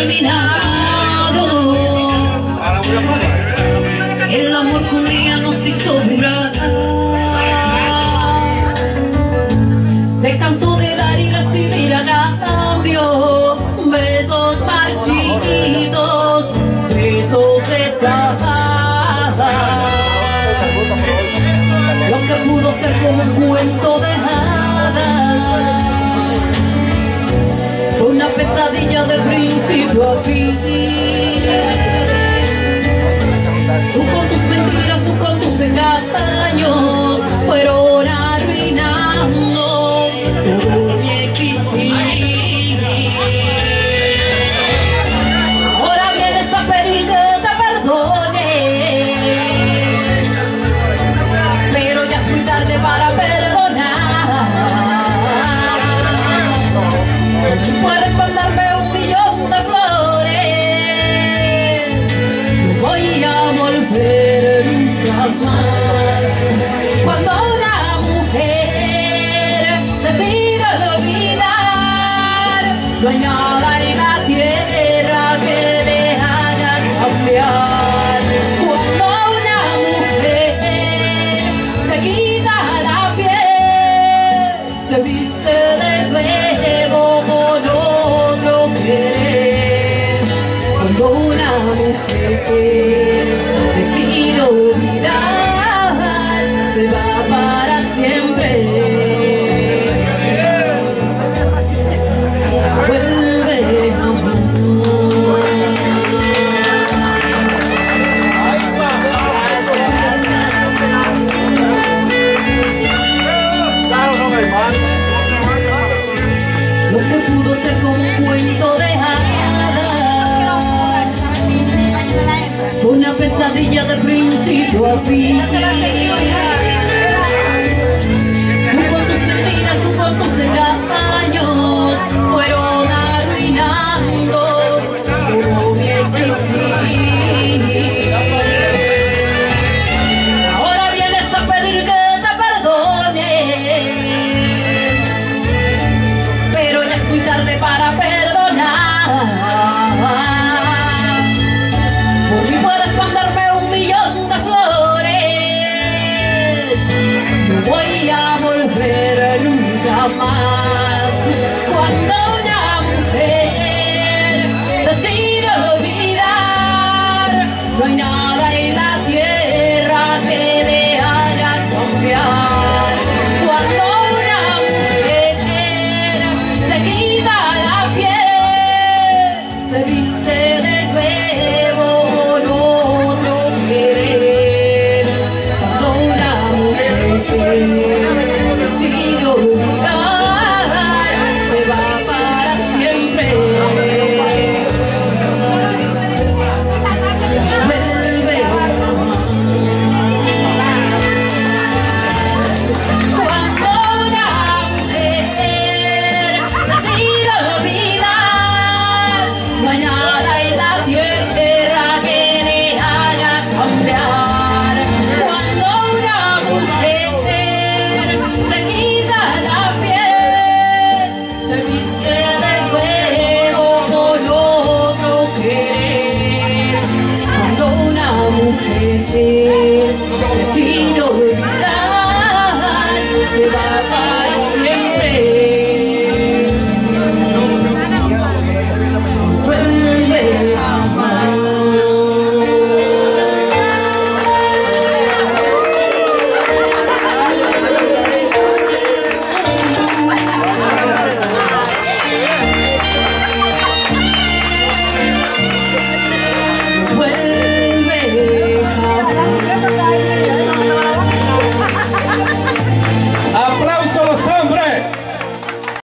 terminado. El amor un día nos hizo durar. Se cansó de dar y recibir a cambio besos marchitos, besos de sábado. Lo que pudo ser como un cuento de nada Fue una pesadilla de principio a Cuando una mujer decide olvidar, no hay nada en la tierra que le haga cambiar. Cuando una mujer se quita la piel, se viste de nuevo con otro querer. Cuando una mujer olvidar, se va para siempre. Vuelve. Lo que pudo ser como un cuento de Pesadilla de principio a fin cuando una mujer decide olvidar no hay nada en la tierra que le haga confiar. Cuando una mujer se quita la piel se dice